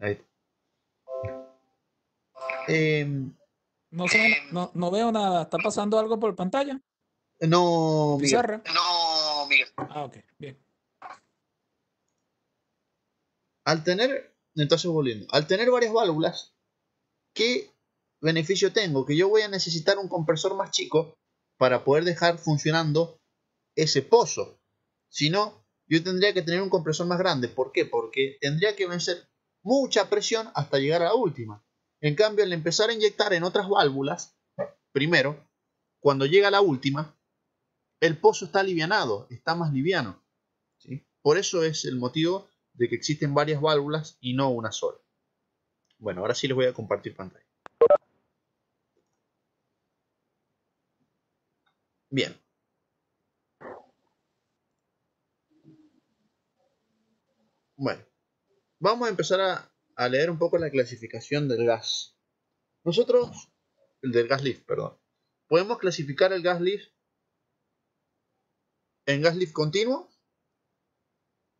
Ahí está. Em, No, sé, no, no veo nada. ¿Está pasando algo por pantalla? no, Miguel. No, Miguel. Ah, ok, bien. Al tener, entonces volviendo, al tener varias válvulas, ¿qué beneficio tengo? Que yo voy a necesitar un compresor más chico para poder dejar funcionando ese pozo. Si no, yo tendría que tener un compresor más grande. ¿Por qué? Porque tendría que vencer mucha presión hasta llegar a la última. En cambio, al empezar a inyectar en otras válvulas, primero, cuando llega a la última, el pozo está alivianado, está más liviano. ¿sí? Por eso es el motivo de que existen varias válvulas y no una sola. Bueno, ahora sí les voy a compartir pantalla. Bien. Bueno, vamos a empezar a, leer un poco la clasificación del gas. Nosotros, el del gas lift, perdón. Podemos clasificar el gas lift en gas lift continuo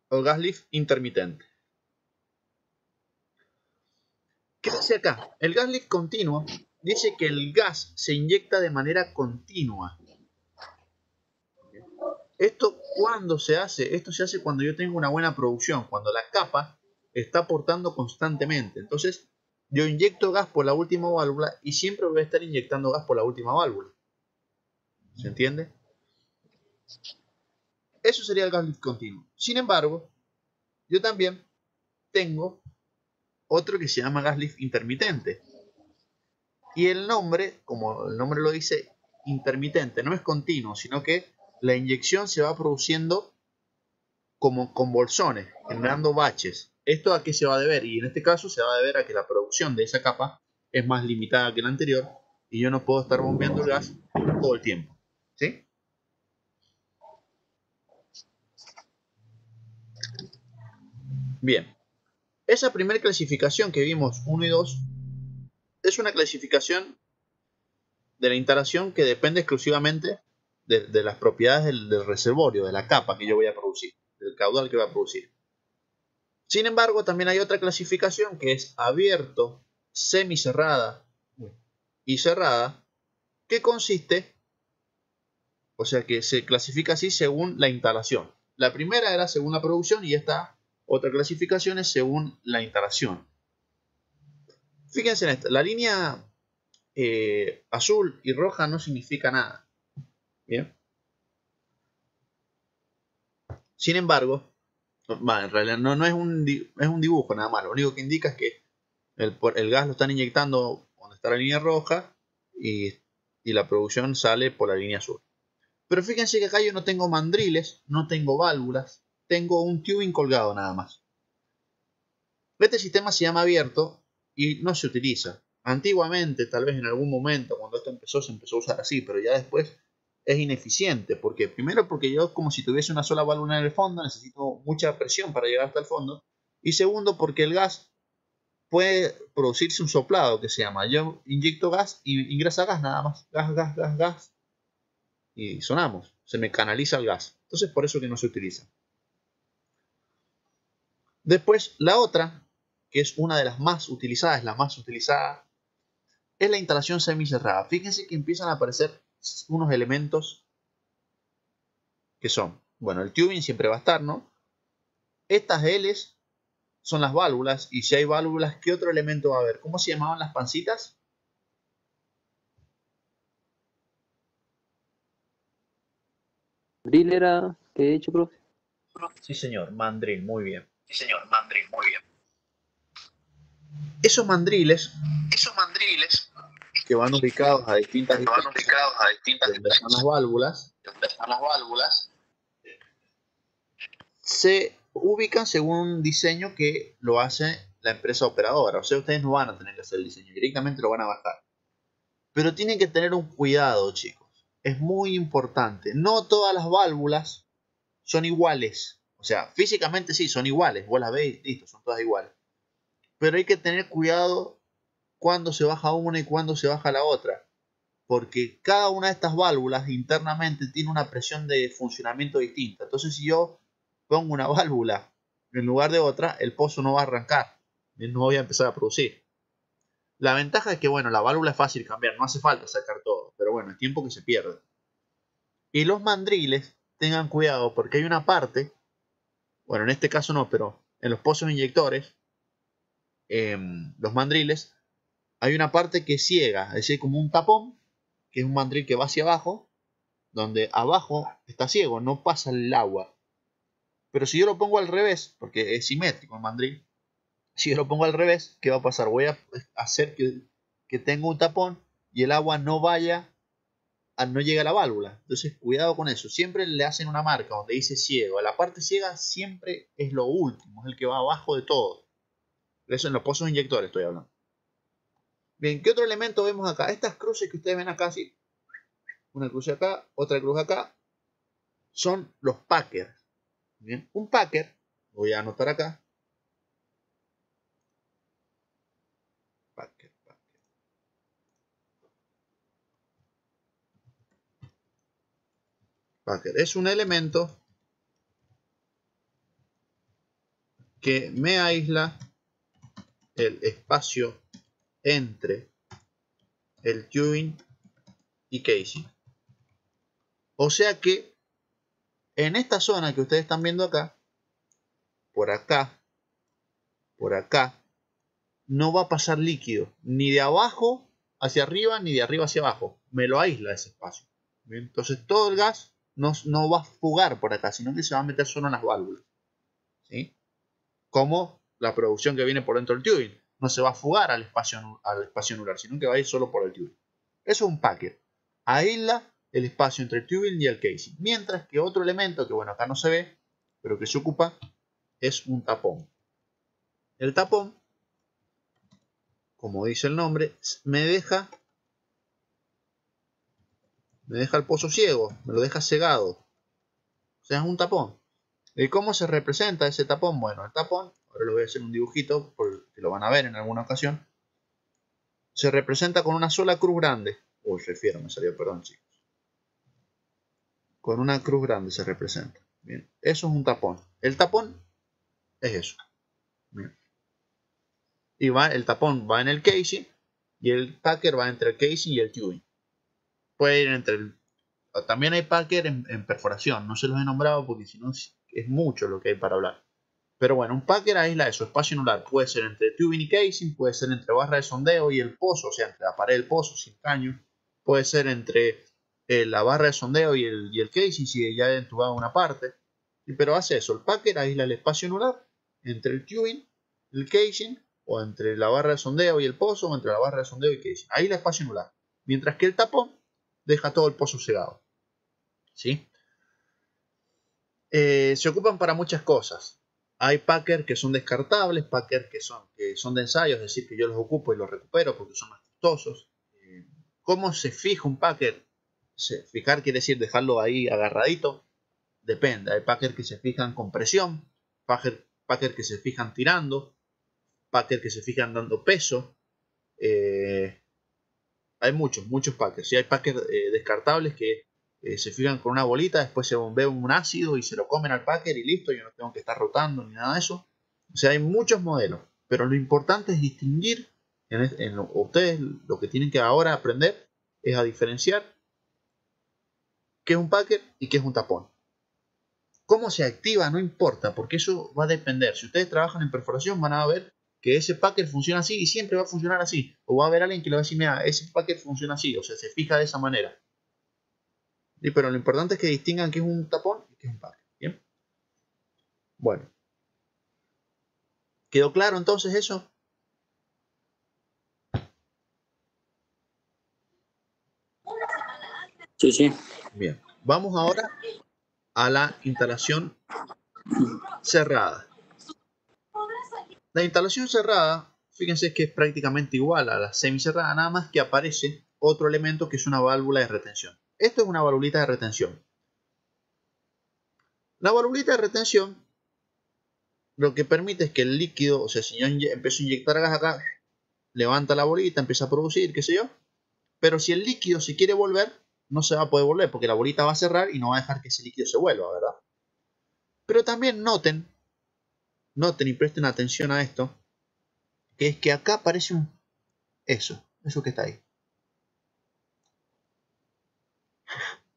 o gas lift intermitente. ¿Qué dice acá? El gas lift continuo dice que el gas se inyecta de manera continua. Esto cuando se hace, esto se hace cuando yo tengo una buena producción, cuando la capa está aportando constantemente. Entonces, yo inyecto gas por la última válvula y siempre voy a estar inyectando gas por la última válvula. ¿Se entiende? Eso sería el gas continuo. Sin embargo, yo también tengo otro que se llama gas lift intermitente. Y el nombre, como el nombre lo dice, intermitente, no es continuo, sino que la inyección se va produciendo como con bolsones, generando baches. ¿Esto a qué se va a deber? Y en este caso se va a deber a que la producción de esa capa es más limitada que la anterior y yo no puedo estar bombeando el gas todo el tiempo. ¿Sí? Bien. Esa primera clasificación que vimos 1 y 2 es una clasificación de la instalación que depende exclusivamente de, las propiedades del, del, reservorio, de la capa que yo voy a producir, del caudal que voy a producir. Sin embargo, también hay otra clasificación que es abierto, semicerrada y cerrada, que consiste, o sea que se clasifica así según la instalación. La primera era según la producción y esta otra clasificación es según la instalación. Fíjense en esta, la línea eh, azul y roja no significa nada. Bien. Sin embargo, en realidad no, es, un, dibujo nada más. Lo único que indica es que el, el gas lo están inyectando donde está la línea roja y, y la producción sale por la línea azul. Pero fíjense que acá yo no tengo mandriles, no tengo válvulas, tengo un tubing colgado nada más. Este sistema se llama abierto y no se utiliza. Antiguamente, tal vez en algún momento, cuando esto empezó, se empezó a usar así, pero ya después es ineficiente. porque Primero porque yo como si tuviese una sola válvula en el fondo, necesito mucha presión para llegar hasta el fondo. Y segundo porque el gas puede producirse un soplado que se llama. Yo inyecto gas y ingresa gas nada más. Gas, gas, gas, gas. Y sonamos. Se me canaliza el gas. Entonces por eso que no se utiliza. Después, la otra, que es una de las más utilizadas, la más utilizada, es la instalación semicerrada. Fíjense que empiezan a aparecer unos elementos que son, bueno, el tubing siempre va a estar, ¿no? Estas L's son las válvulas, y si hay válvulas, ¿qué otro elemento va a haber? ¿Cómo se llamaban las pancitas? Drill era que he hecho, profe. Sí, señor, mandril, muy bien. Sí, señor, mandril, muy bien. Esos mandriles, Esos mandriles que van ubicados a distintas que van ubicados a distintas donde están las válvulas, donde están las válvulas, se ubican según un diseño que lo hace la empresa operadora. O sea, ustedes no van a tener que hacer el diseño, directamente lo van a bajar. Pero tienen que tener un cuidado, chicos. Es muy importante. No todas las válvulas son iguales. O sea, físicamente sí, son iguales. Vos las veis, listo, son todas iguales. Pero hay que tener cuidado cuando se baja una y cuando se baja la otra. Porque cada una de estas válvulas internamente tiene una presión de funcionamiento distinta. Entonces, si yo pongo una válvula en lugar de otra, el pozo no va a arrancar. no voy a empezar a producir. La ventaja es que, bueno, la válvula es fácil cambiar, no hace falta sacar todo, pero bueno, es tiempo que se pierde. Y los mandriles, tengan cuidado porque hay una parte, bueno, en este caso no, pero en los pozos inyectores, em, los mandriles, hay una parte que ciega, es decir, como un tapón, que es un mandril que va hacia abajo, donde abajo está ciego, no pasa el agua. Pero si yo lo pongo al revés, porque es simétrico el mandril, si yo lo pongo al revés, ¿qué va a pasar? Voy a hacer que, que tenga un tapón y el agua no vaya, a, no llegue a la válvula. Entonces, cuidado con eso. Siempre le hacen una marca donde dice ciego. La parte ciega siempre es lo último, es el que va abajo de todo. Eso en los pozos inyectores estoy hablando. Bien, ¿qué otro elemento vemos acá? Estas cruces que ustedes ven acá, sí. Una cruz acá, otra cruz acá. Son los packers. Bien, un packer, voy a anotar acá, Es un elemento que me aísla el espacio entre el tubing y casing. O sea que en esta zona que ustedes están viendo acá, por acá, por acá, no va a pasar líquido, ni de abajo hacia arriba, ni de arriba hacia abajo. Me lo aísla ese espacio. Entonces todo el gas no, va a fugar por acá, sino que se va a meter solo en las válvulas. ¿sí? Como la producción que viene por dentro del tubing. No se va a fugar al espacio, al espacio anular, sino que va a ir solo por el tubing. Eso es un packet. Aísla el espacio entre el tubing y el casing. Mientras que otro elemento, que bueno, acá no se ve, pero que se ocupa, es un tapón. El tapón, como dice el nombre, me deja me deja el pozo ciego, me lo deja cegado. O sea, es un tapón. ¿Y cómo se representa ese tapón? Bueno, el tapón, ahora lo voy a hacer un dibujito, porque lo van a ver en alguna ocasión. Se representa con una sola cruz grande. Uy, refiero, me salió, perdón chicos. Con una cruz grande se representa. Bien, eso es un tapón. El tapón es eso. Bien. Y va, el tapón va en el casing y el packer va entre el casing y el tubing puede ir entre el... También hay packer en, perforación, no se los he nombrado porque si no es mucho lo que hay para hablar. Pero bueno, un packer aísla eso, espacio anular. Puede ser entre tubing y casing, puede ser entre barra de sondeo y el pozo, o sea, entre la pared del pozo sin caño. Puede ser entre eh, la barra de sondeo y el, y el casing si ya he entubado una parte. Pero hace eso, el packer aísla el espacio anular entre el tubing, el casing, o entre la barra de sondeo y el pozo, o entre la barra de sondeo y casing. Ahí el espacio anular. Mientras que el tapón deja todo el pozo cegado. ¿Sí? Eh, se ocupan para muchas cosas. Hay packers que son descartables, packers que son, que son de ensayo, es decir, que yo los ocupo y los recupero porque son más costosos. Eh, ¿Cómo se fija un packer? fijar quiere decir dejarlo ahí agarradito. Depende. Hay packers que se fijan con presión, packers packer que se fijan tirando, packers que se fijan dando peso. Eh, hay muchos, muchos packers. Si hay packers eh, descartables que eh, se fijan con una bolita, después se bombea un ácido y se lo comen al packer y listo, yo no tengo que estar rotando ni nada de eso. O sea, hay muchos modelos, pero lo importante es distinguir, en, ustedes lo que tienen que ahora aprender es a diferenciar qué es un packer y qué es un tapón. Cómo se activa no importa, porque eso va a depender. Si ustedes trabajan en perforación van a ver que ese packer funciona así y siempre va a funcionar así. O va a haber alguien que le va a decir, mira, ese packer funciona así, o sea, se fija de esa manera. Pero lo importante es que distingan qué es un tapón y qué es un packer. ¿Bien? Bueno. ¿Quedó claro entonces eso? Sí, sí. Bien. Vamos ahora a la instalación cerrada. La instalación cerrada, fíjense que es prácticamente igual a la semicerrada, nada más que aparece otro elemento que es una válvula de retención. Esto es una válvulita de retención. La válvulita de retención lo que permite es que el líquido, o sea, si yo empiezo a inyectar gas acá, levanta la bolita, empieza a producir, qué sé yo. Pero si el líquido se quiere volver, no se va a poder volver porque la bolita va a cerrar y no va a dejar que ese líquido se vuelva, ¿verdad? Pero también noten noten y presten atención a esto, que es que acá aparece un... Eso, eso que está ahí.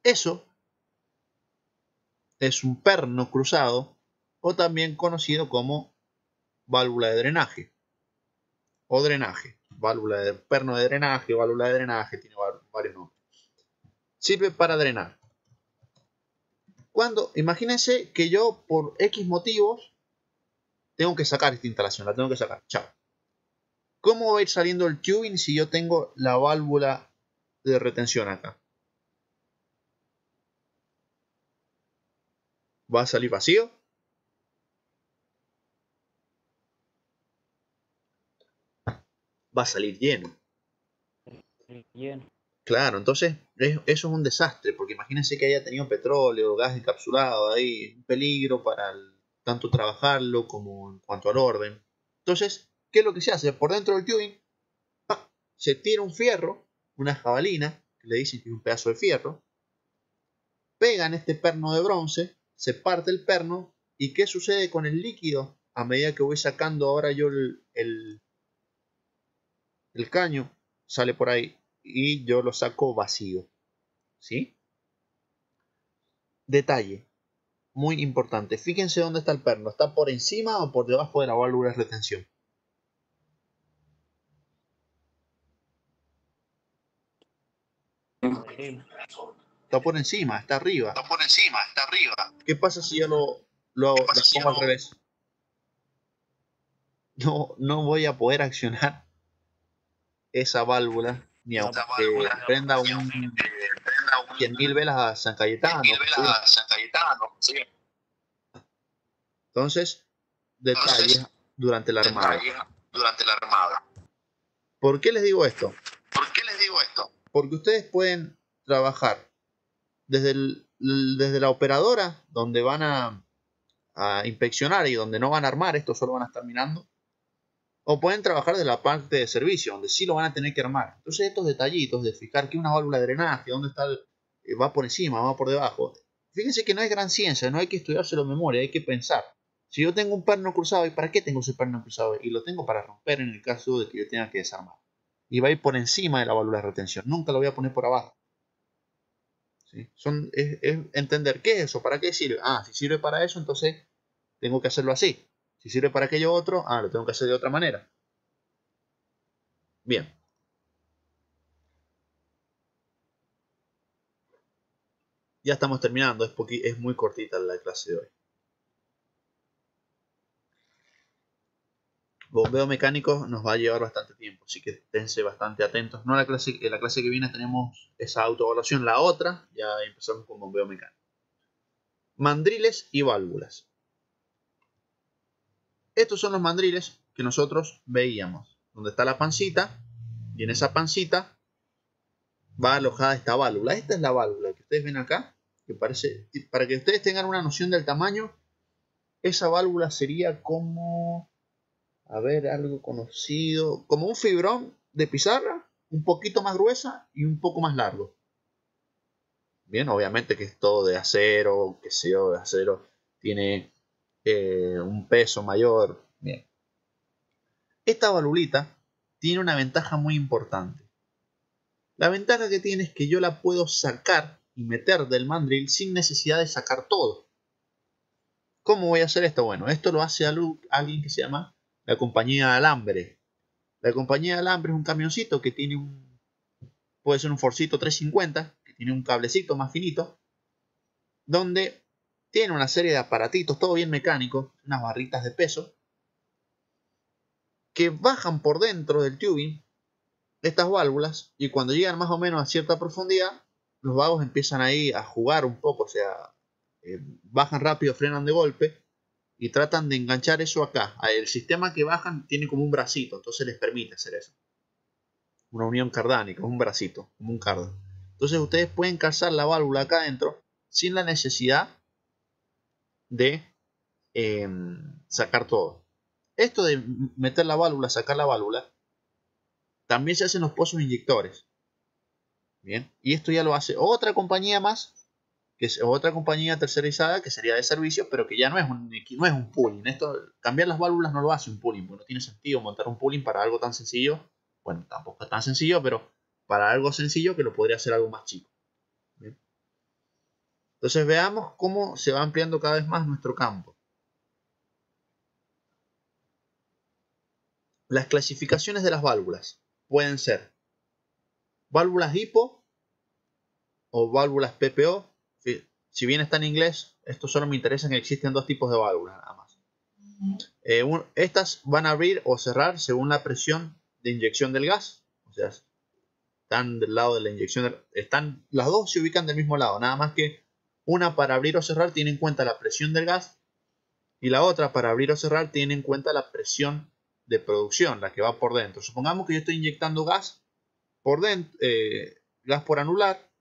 Eso es un perno cruzado o también conocido como válvula de drenaje o drenaje. Válvula de perno de drenaje, válvula de drenaje, tiene varios nombres. Sirve para drenar. Cuando, imagínense que yo por X motivos tengo que sacar esta instalación, la tengo que sacar. Chao. ¿Cómo va a ir saliendo el tubing si yo tengo la válvula de retención acá? ¿Va a salir vacío? Va a salir lleno. Lleno. Claro, entonces eso es un desastre, porque imagínense que haya tenido petróleo, gas encapsulado ahí, un peligro para tanto trabajarlo como en cuanto al orden. Entonces, ¿qué es lo que se hace? Por dentro del tubing se tira un fierro, una jabalina, que le dicen que es un pedazo de fierro, pegan este perno de bronce, se parte el perno, ¿y qué sucede con el líquido? A medida que voy sacando ahora yo el, el, caño, sale por ahí y yo lo saco vacío. ¿Sí? Detalle. Muy importante. Fíjense dónde está el perno. ¿Está por encima o por debajo de la válvula de retención? Está por encima, está arriba. Está por encima, está arriba. ¿Qué pasa si yo lo, lo, hago, lo si pongo al revés? No, no voy a poder accionar esa válvula ni aunque válvula, prenda un un 100.000 velas a San Cayetano. 100.000 velas a San Cayetano, sí. Entonces, detalles Entonces, durante la armada. Detalle Durante la armada. ¿Por qué les digo esto? ¿Por qué les digo esto? Porque ustedes pueden trabajar desde, desde la operadora, donde van a, a inspeccionar y donde no van a armar, esto solo van a estar mirando. O pueden trabajar desde la parte de servicio, donde sí lo van a tener que armar. Entonces estos detallitos de fijar que una válvula de drenaje, dónde está el- eh, va por encima, va por debajo. Fíjense que no es gran ciencia, no hay que estudiárselo de memoria, hay que pensar. Si yo tengo un perno cruzado, ¿y para qué tengo ese perno cruzado? Y lo tengo para romper en el caso de que yo tenga que desarmar. Y va a ir por encima de la válvula de retención, nunca lo voy a poner por abajo. Son, es, es entender qué es eso, para qué sirve. Ah, si sirve para eso, entonces tengo que hacerlo así. Si sirve para aquello otro, ah, lo tengo que hacer de otra manera. Bien. Ya estamos terminando, es, es muy cortita la clase de hoy. Bombeo mecánico nos va a llevar bastante tiempo, así que esténse bastante atentos. No la clase, en la clase que viene tenemos esa autoevaluación, la otra ya empezamos con bombeo mecánico. Mandriles y válvulas. Estos son los mandriles que nosotros veíamos, donde está la pancita y en esa pancita va alojada esta válvula. Esta es la válvula que ustedes ven acá, que parece, para que ustedes tengan una noción del tamaño, esa válvula sería como, a ver, algo conocido, como un fibrón de pizarra, un poquito más gruesa y un poco más largo. Bien, obviamente que es todo de acero, que yo, de acero, tiene eh, un peso mayor. Bien. Esta valvulita tiene una ventaja muy importante. La ventaja que tiene es que yo la puedo sacar y meter del mandril sin necesidad de sacar todo. ¿Cómo voy a hacer esto? Bueno, esto lo hace alguien que se llama la compañía alambre. La compañía alambre es un camioncito que tiene un, puede ser un Forcito 350, que tiene un cablecito más finito, donde tiene una serie de aparatitos, todo bien mecánico, unas barritas de peso, que bajan por dentro del tubing estas válvulas y cuando llegan más o menos a cierta profundidad, los vagos empiezan ahí a jugar un poco, o sea, eh, bajan rápido, frenan de golpe y tratan de enganchar eso acá. Ah, El sistema que bajan tiene como un bracito, entonces les permite hacer eso. Una unión cardánica, un bracito, como un cardo. Entonces ustedes pueden calzar la válvula acá adentro sin la necesidad de eh, sacar todo. Esto de meter la válvula, sacar la válvula, también se hacen los pozos inyectores. Bien, y esto ya lo hace otra compañía más que es otra compañía tercerizada que sería de servicios, pero que ya no es un, no es un pooling. Esto, cambiar las válvulas no lo hace un pooling, porque no tiene sentido montar un pooling para algo tan sencillo. Bueno, tampoco es tan sencillo, pero para algo sencillo que lo podría hacer algo más chico. Entonces veamos cómo se va ampliando cada vez más nuestro campo. Las clasificaciones de las válvulas pueden ser válvulas hipo o válvulas PPO. Si bien está en inglés, esto solo me interesa que existen dos tipos de válvulas nada más. Eh, estas van a abrir o cerrar según la presión de inyección del gas. O sea, están del lado de la inyección. están, las dos se ubican del mismo lado, nada más que una para abrir o cerrar tiene en cuenta la presión del gas y la otra para abrir o cerrar tiene en cuenta la presión de producción, la que va por dentro. Supongamos que yo estoy inyectando gas por dentro, eh, gas por anular.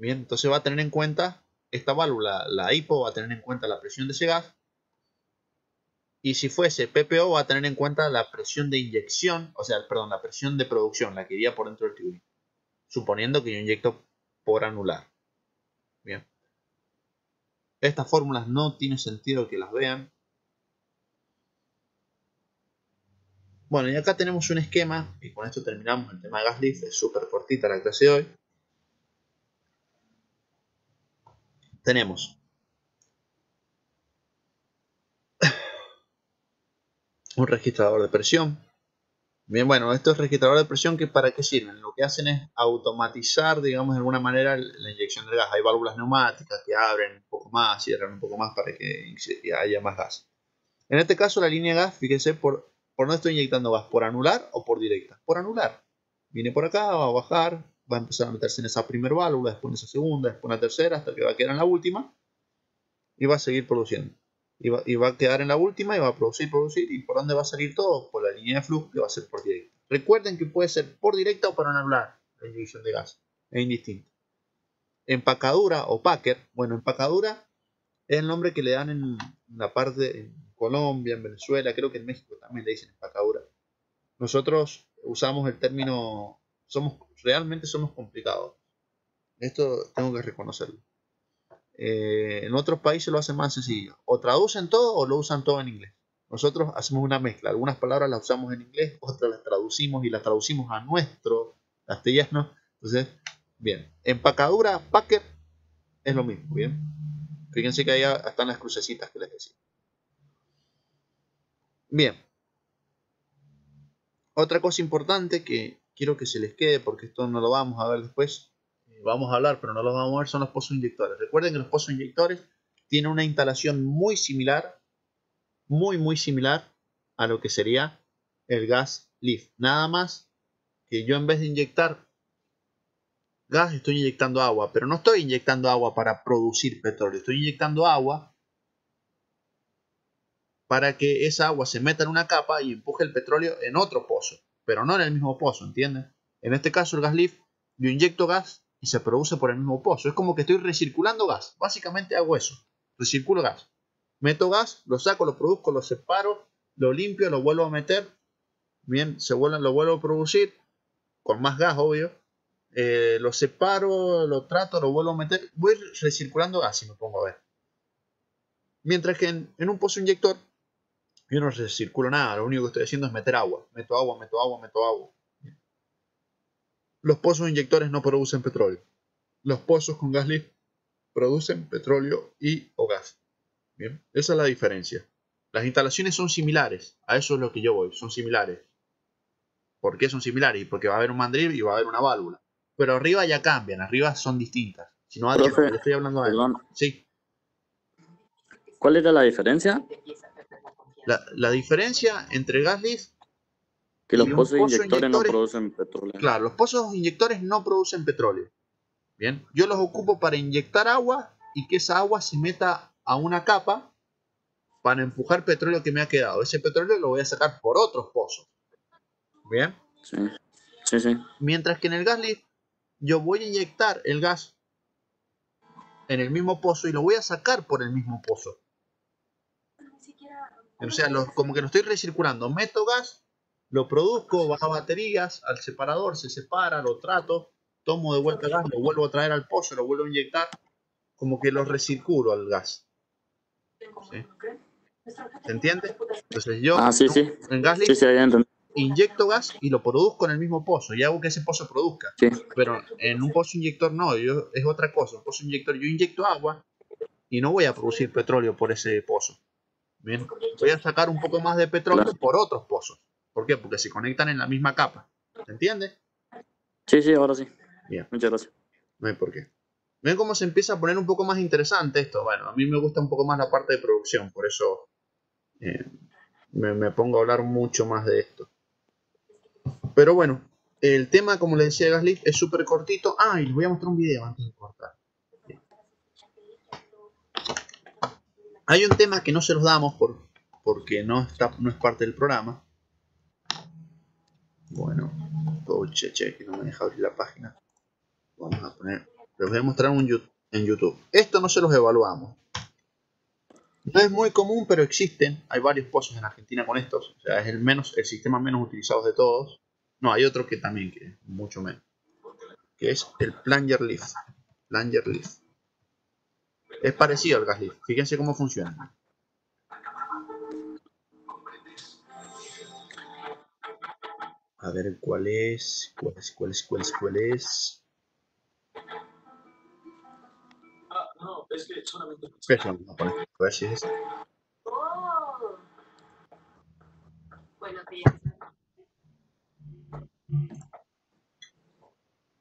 Bien, entonces va a tener en cuenta esta válvula, la hipo, va a tener en cuenta la presión de ese gas. Y si fuese PPO, va a tener en cuenta la presión de inyección, o sea, perdón, la presión de producción, la que iría por dentro del tubing. Suponiendo que yo inyecto por anular. Bien. Estas fórmulas no tiene sentido que las vean. Bueno, y acá tenemos un esquema, y con esto terminamos el tema de gas lift, es súper cortita la clase de hoy. Tenemos un registrador de presión. Bien, bueno, estos registradores de presión, que ¿para qué sirven? Lo que hacen es automatizar, digamos, de alguna manera la inyección del gas. Hay válvulas neumáticas que abren un poco más, cierran un poco más para que haya más gas. En este caso, la línea de gas, fíjese por, por dónde estoy inyectando gas, por anular o por directa. Por anular. Viene por acá, va a bajar, va a empezar a meterse en esa primera válvula, después en esa segunda, después en la tercera, hasta que va a quedar en la última y va a seguir produciendo. Y va, y va a quedar en la última y va a producir, producir. ¿Y por dónde va a salir todo? Por la línea de flujo que va a ser por directa. Recuerden que puede ser por directa o por anular la inyección de gas. Es indistinto. Empacadura o packer. Bueno, empacadura es el nombre que le dan en la parte en Colombia, en Venezuela, creo que en México también le dicen empacadura. Nosotros usamos el término, somos realmente somos complicados. Esto tengo que reconocerlo. Eh, en otros países lo hacen más sencillo. O traducen todo o lo usan todo en inglés. Nosotros hacemos una mezcla. Algunas palabras las usamos en inglés, otras las traducimos y las traducimos a nuestro castellano. Entonces, bien. Empacadura, packer, es lo mismo, bien. Fíjense que ahí están las crucecitas que les decía. Bien. Otra cosa importante que quiero que se les quede, porque esto no lo vamos a ver después, eh, vamos a hablar, pero no lo vamos a ver, son los pozos inyectores. Recuerden que los pozos inyectores tienen una instalación muy similar, muy, muy similar a lo que sería el gas lift. Nada más que yo en vez de inyectar gas, estoy inyectando agua, pero no estoy inyectando agua para producir petróleo, estoy inyectando agua para que esa agua se meta en una capa y empuje el petróleo en otro pozo, pero no en el mismo pozo, ¿entienden? En este caso el gas lift, yo inyecto gas y se produce por el mismo pozo. Es como que estoy recirculando gas. Básicamente hago eso. Recirculo gas. Meto gas, lo saco, lo produzco, lo separo, lo limpio, lo vuelvo a meter. Bien, se lo vuelvo a producir con más gas, obvio. Eh, lo separo, lo trato, lo vuelvo a meter. Voy recirculando gas y me pongo a ver. Mientras que en, en un pozo inyector yo no recirculo nada, lo único que estoy haciendo es meter agua. Meto agua, meto agua, meto agua. Los pozos inyectores no producen petróleo. Los pozos con gas lift producen petróleo y o gas. Bien, esa es la diferencia. Las instalaciones son similares, a eso es lo que yo voy, son similares. ¿Por qué son similares? Porque va a haber un mandril y va a haber una válvula. Pero arriba ya cambian, arriba son distintas. Si no, Profe, le estoy hablando a él. Sí, ¿cuál era la diferencia? La, la diferencia entre gas lift Que los pozos pozo inyectores no producen petróleo. Claro, los pozos inyectores no producen petróleo. Bien, yo los ocupo para inyectar agua y que esa agua se meta a una capa para empujar petróleo que me ha quedado. Ese petróleo lo voy a sacar por otros pozos. Bien, Sí, sí, sí. mientras que en el gas lift yo voy a inyectar el gas en el mismo pozo y lo voy a sacar por el mismo pozo. O sea, lo- como que lo estoy recirculando. Meto gas, lo produzco, baja baterías al separador, se separa, lo trato, tomo de vuelta el gas, lo vuelvo a traer al pozo, lo vuelvo a inyectar, como que lo recirculo al gas. ¿Sí? ¿Se entiende? Entonces yo Ah, sí, sí. en gas inyecto gas y lo produzco en el mismo pozo y hago que ese pozo produzca. Pero en un pozo inyector no, yo, es otra cosa. Un pozo inyector yo inyecto agua y no voy a producir petróleo por ese pozo. Bien, voy a sacar un poco más de petróleo Claro. por otros pozos. ¿Por qué? Porque se conectan en la misma capa. ¿Se entiende? Sí, sí, ahora sí. Bien. Muchas gracias. No hay por qué. ¿Ven cómo se empieza a poner un poco más interesante esto? Bueno, a mí me gusta un poco más la parte de producción, por eso eh, me, me pongo a hablar mucho más de esto. Pero bueno, el tema, como les decía de Gaslift, es súper cortito. Ah, y les voy a mostrar un video antes de cortar. Hay un tema que no se los damos por, porque no, está, no es parte del programa. Bueno, che, che, que no me deja abrir la página. Vamos a poner, les voy a mostrar un en YouTube. Esto no se los evaluamos. No es muy común, pero existen. Hay varios pozos en Argentina con estos. O sea, es el menos, el sistema menos utilizado de todos. No, hay otro que también, que mucho menos. Que es el Plunger Lift. Plunger Lift. Es parecido al Gas Lift. Fíjense cómo funciona. A ver cuál es. ¿Cuál es? ¿Cuál es? ¿Cuál es? ¿Cuál es? Espera, vamos a poner. A ver si es. Oh. Buenos días.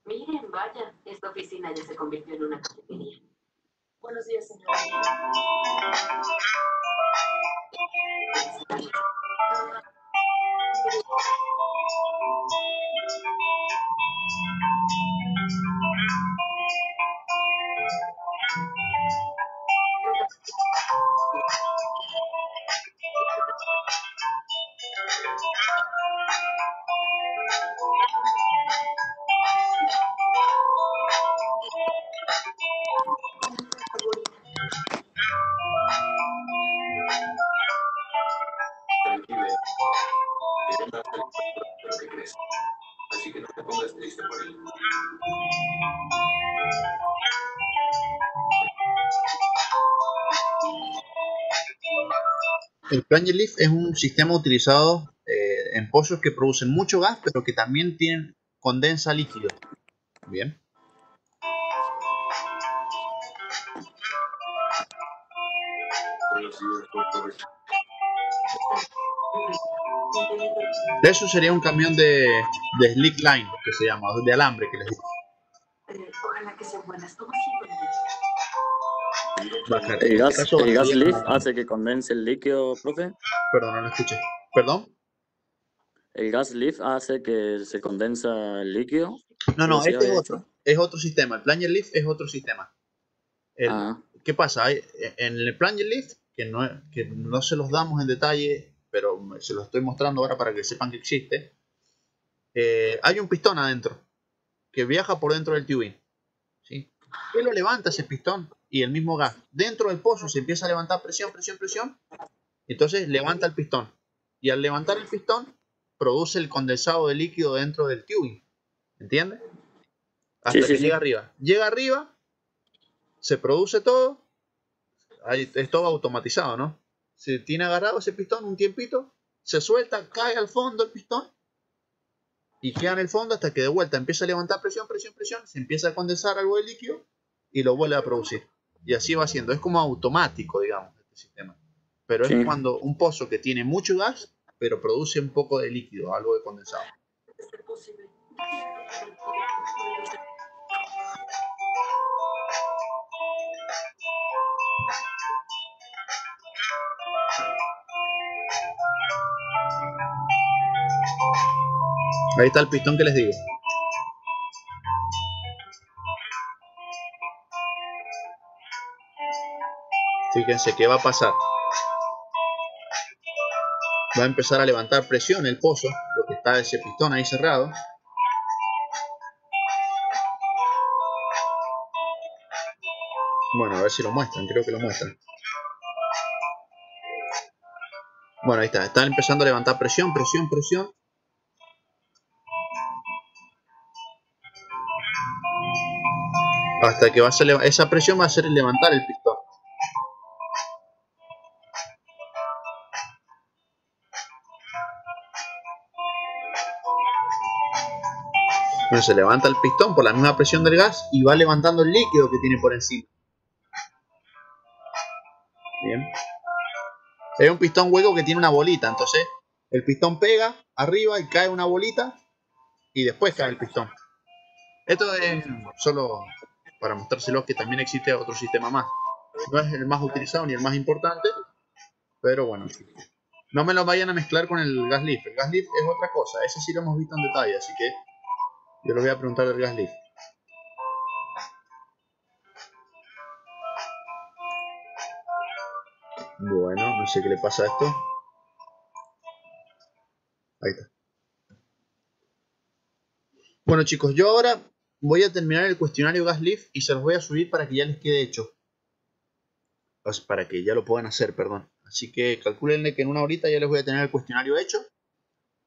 Miren, vaya, esta oficina ya se convirtió en una cafetería. Buenos días, señor. El Plunger Lift es un sistema utilizado eh, en pozos que producen mucho gas, pero que también tienen condensa líquido. Bien. Eso sería un camión de, de slick line, que se llama, de alambre, que les digo. Ojalá que sean buenas. Bajar. ¿El gas, caso, el gas hace que condense el líquido, profe? Perdón, no lo escuché. ¿Perdón? ¿El gas lift hace que se condensa el líquido? No, no, este es otro. Es otro sistema. El Plunger Lift es otro sistema. El- Ah, ¿Qué pasa? En el Plunger Lift, que no, es- que no se los damos en detalle, pero se los estoy mostrando ahora para que sepan que existe, eh, hay un pistón adentro que viaja por dentro del tubing. Él lo levanta ese pistón y el mismo gas. Dentro del pozo se empieza a levantar presión, presión, presión. Entonces levanta el pistón. Y al levantar el pistón, produce el condensado de líquido dentro del tubing. ¿Entiendes? Hasta Sí, que sí. llega arriba. Llega arriba, se produce todo. Ahí es todo automatizado, ¿no? Se tiene agarrado ese pistón un tiempito, se suelta, cae al fondo el pistón y queda en el fondo hasta que de vuelta empieza a levantar presión, presión, presión, se empieza a condensar algo de líquido y lo vuelve a producir. Y así va haciendo. Es como automático, digamos, este sistema. Pero es Sí. cuando un pozo que tiene mucho gas, pero produce un poco de líquido, algo de condensado. Ahí está el pistón que les digo. Fíjense qué va a pasar. Va a empezar a levantar presión el pozo, lo que está ese pistón ahí cerrado. Bueno, a ver si lo muestran, creo que lo muestran. Bueno, ahí está, están empezando a levantar presión, presión, presión. Hasta que va a esa presión va a hacer levantar el pistón. Bueno, se levanta el pistón por la misma presión del gas y va levantando el líquido que tiene por encima. Bien. Es un pistón hueco que tiene una bolita, entonces el pistón pega arriba y cae una bolita y después cae el pistón. Esto es solo para mostrárselos que también existe otro sistema más. No es el más utilizado ni el más importante, pero bueno. No me lo vayan a mezclar con el gas lift. El gas lift es otra cosa, ese sí lo hemos visto en detalle, así que yo les voy a preguntar del gas lift. Bueno, no sé qué le pasa a esto. Ahí está. Bueno chicos, yo ahora voy a terminar el cuestionario gas lift y se los voy a subir para que ya les quede hecho. Para que ya lo puedan hacer, perdón. Así que calculenle que en una horita ya les voy a tener el cuestionario hecho.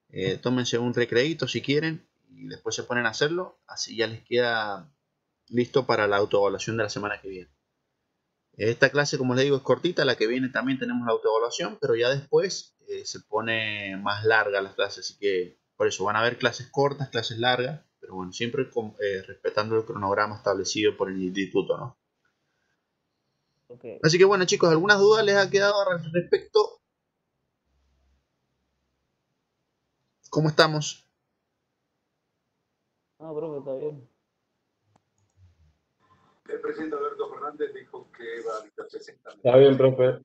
Eh, tómense un recreito si quieren y después se ponen a hacerlo. Así ya les queda listo para la autoevaluación de la semana que viene. Esta clase, como les digo, es cortita. La que viene también tenemos la autoevaluación, pero ya después eh, se pone más larga las clases. Así que por eso van a haber clases cortas, clases largas, pero bueno, siempre con, eh, respetando el cronograma establecido por el instituto, ¿no? Okay. Así que bueno, chicos, ¿algunas dudas les ha quedado al respecto? ¿Cómo estamos? Ah, profe, está bien. El presidente Alberto Fernández dijo que va a dictar 60 Está bien, profe.